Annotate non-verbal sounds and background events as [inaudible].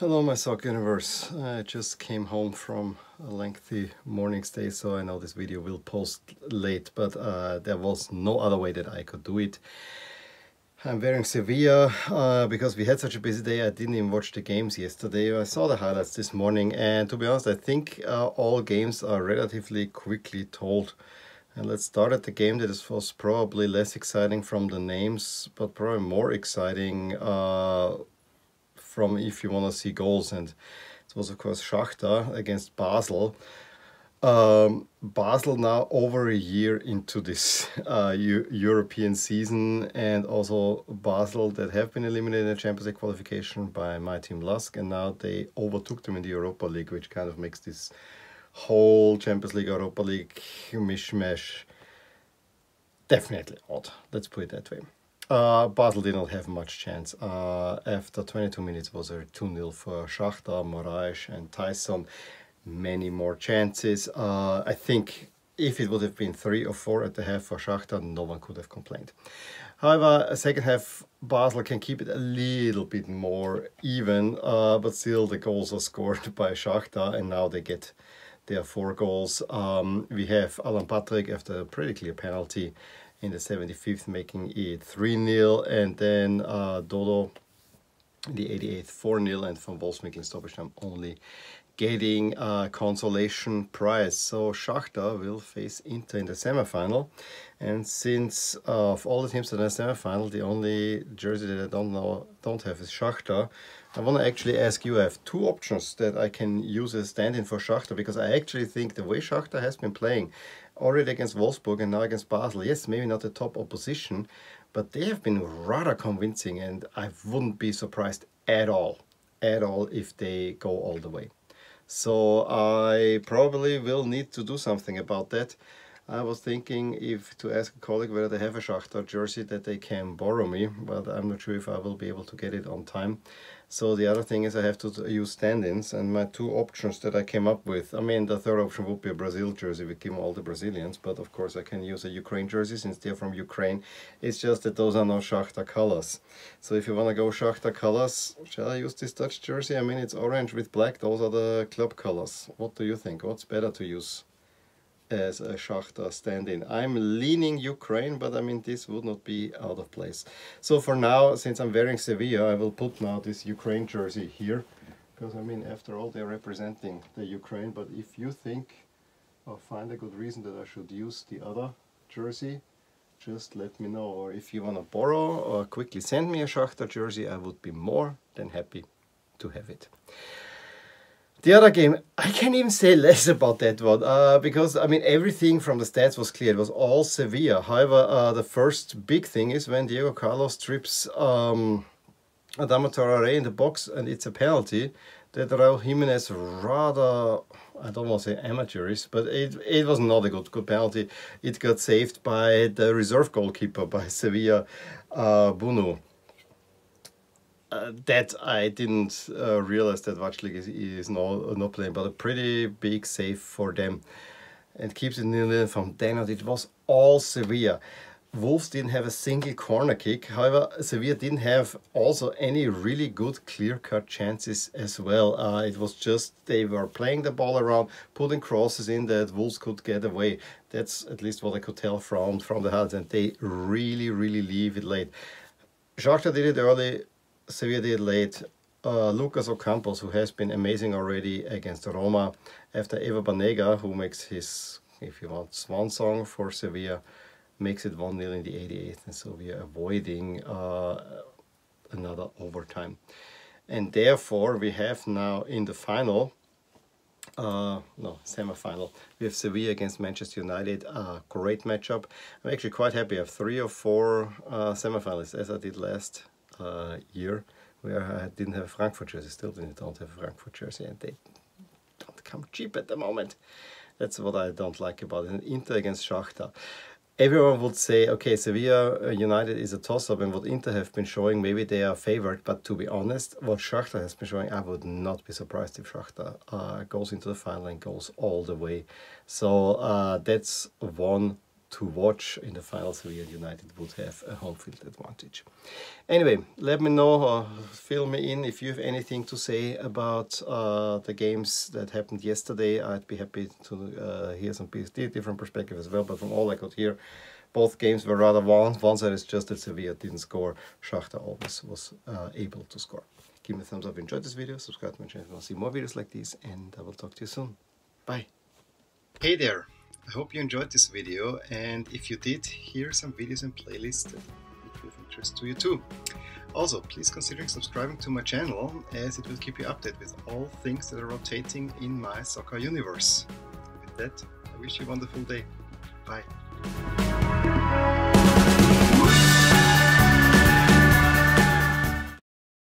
Hello, my sock universe. I just came home from a lengthy morning stay, so I know this video will post late, but uh, there was no other way that I could do it. I'm wearing Sevilla uh, because we had such a busy day. I didn't even watch the games yesterday. I saw the highlights this morning, and to be honest, I think uh, all games are relatively quickly told. And let's start at the game that was probably less exciting from the names, but probably more exciting uh, from if you want to see goals. And it was, of course, Shakhtar against Basel. Um, Basel now over a year into this [laughs] uh, European season, and also Basel that have been eliminated in the Champions League qualification by my team LASK, and now they overtook them in the Europa League, which kind of makes this whole Champions League Europa League mishmash definitely odd. Let's put it that way. Uh, Basel did not have much chance. Uh, after 22 minutes was a 2-0 for Shakhtar, Moraes and Taison. Many more chances. Uh, I think if it would have been 3 or 4 at the half for Shakhtar, no one could have complained. However, a second half, Basel can keep it a little bit more even, uh, but still the goals are scored [laughs] by Shakhtar and now they get their four goals. Um, we have Alan Patrick after a pretty clear penalty in the 75th, making it 3-0, and then uh, Dodo in the 88th 4-0, and van Wolfswinkel stoppage time only getting a consolation prize. So Shakhtar will face Inter in the semifinal. And since uh, of all the teams that in the semifinal, the only jersey that I don't know don't have is Shakhtar. I want to actually ask you, I have two options that I can use as stand-in for Shakhtar because I actually think the way Shakhtar has been playing already against Wolfsburg and now against Basel, yes, maybe not the top opposition, but they have been rather convincing and I wouldn't be surprised at all, at all if they go all the way. So I probably will need to do something about that. I was thinking if to ask a colleague whether they have a Shakhtar jersey that they can borrow me, but I'm not sure if I will be able to get it on time. So the other thing is I have to use stand-ins and my two options that I came up with. I mean, the third option would be a Brazil jersey with give all the Brazilians, but of course I can use a Ukraine jersey since they're from Ukraine. It's just that those are no Shakhtar colors. So if you want to go Shakhtar colors, shall I use this Dutch jersey? I mean, it's orange with black. Those are the club colors. What do you think? What's better to use? As a Shakhtar stand-in. I'm leaning Ukraine, but I mean this would not be out of place. So for now, since I'm wearing Sevilla, I will put now this Ukraine jersey here. Because I mean, after all, they're representing the Ukraine. But if you think or find a good reason that I should use the other jersey, just let me know. Or if you want to borrow or quickly send me a Shakhtar jersey, I would be more than happy to have it. The other game, I can't even say [laughs] less about that one uh, because I mean everything from the stats was clear. It was all Sevilla. However, uh, the first big thing is when Diego Carlos trips um, Adama Traore in the box and it's a penalty that Raul Jimenez rather, I don't want to say amateurish, but it, it was not a good, good penalty. It got saved by the reserve goalkeeper by [laughs] Sevilla, uh, Bounou uh, that I didn't uh, realize that Vaclik is, is not, not playing, but a pretty big save for them. And keeps it nil from then. It was all Sevilla. Wolves didn't have a single corner kick. However, Sevilla didn't have also any really good clear-cut chances as well. Uh, it was just they were playing the ball around, putting crosses in that Wolves could get away. That's at least what I could tell from, from the highlights. And they really, really leave it late. Shakhtar did it early, Sevilla did late. Uh, Lucas Ocampos, who has been amazing already against Roma, after Ever Banega, who makes his, if you want, swan song for Sevilla, makes it 1 0 in the 88th, and so we are avoiding uh, another overtime. And therefore, we have now in the final, uh, no, semi-final, we have Sevilla against Manchester United, a great matchup. I'm actually quite happy. I have three or four uh, semi-finalists, as I did last uh, year where I didn't have a Frankfurt jersey, still don't have a Frankfurt jersey, and they don't come cheap at the moment. That's what I don't like about it. And Inter against Shakhtar. Everyone would say, okay, Sevilla uh, United is a toss-up, and what Inter have been showing, maybe they are favored. But to be honest, what Shakhtar has been showing, I would not be surprised if Shakhtar uh, goes into the final and goes all the way. So uh, that's one to watch in the final three and United would have a home field advantage. Anyway, let me know or fill me in if you have anything to say about uh, the games that happened yesterday. I'd be happy to uh, hear some different perspective as well, but from all I could hear, both games were rather one. One side is just that Sevilla didn't score. Shakhtar always was uh, able to score. Give me a thumbs up if you enjoyed this video, subscribe to my channel if you want to see more videos like these, and I will talk to you soon. Bye. Hey there. I hope you enjoyed this video and if you did, here are some videos and playlists that would be of interest to you too. Also, please consider subscribing to my channel as it will keep you updated with all things that are rotating in my soccer universe. With that, I wish you a wonderful day. Bye.